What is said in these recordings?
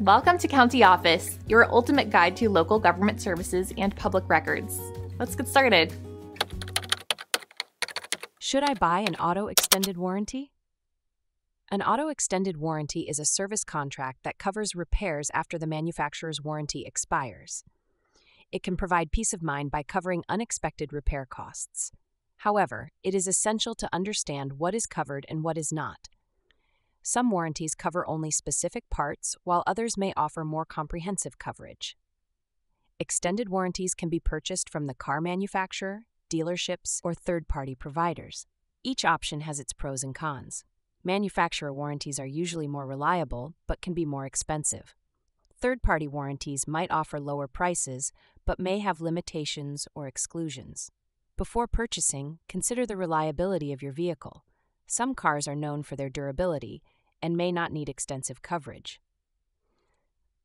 Welcome to County Office, your ultimate guide to local government services and public records. Let's get started. Should I buy an auto extended warranty? An auto extended warranty is a service contract that covers repairs after the manufacturer's warranty expires. It can provide peace of mind by covering unexpected repair costs. However, it is essential to understand what is covered and what is not. Some warranties cover only specific parts, while others may offer more comprehensive coverage. Extended warranties can be purchased from the car manufacturer, dealerships, or third party providers. Each option has its pros and cons. Manufacturer warranties are usually more reliable, but can be more expensive. Third party warranties might offer lower prices, but may have limitations or exclusions. Before purchasing, consider the reliability of your vehicle. Some cars are known for their durability and may not need extensive coverage.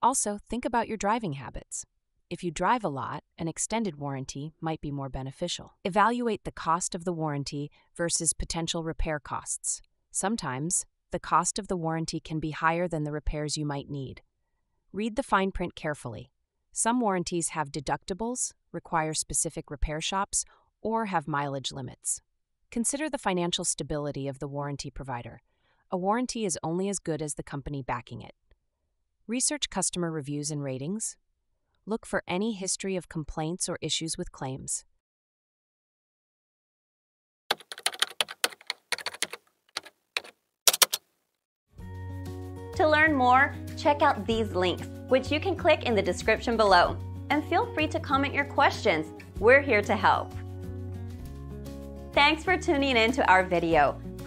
Also, think about your driving habits. If you drive a lot, an extended warranty might be more beneficial. Evaluate the cost of the warranty versus potential repair costs. Sometimes, the cost of the warranty can be higher than the repairs you might need. Read the fine print carefully. Some warranties have deductibles, require specific repair shops, or have mileage limits. Consider the financial stability of the warranty provider. A warranty is only as good as the company backing it. Research customer reviews and ratings. Look for any history of complaints or issues with claims. To learn more, check out these links, which you can click in the description below. And feel free to comment your questions. We're here to help. Thanks for tuning in to our video.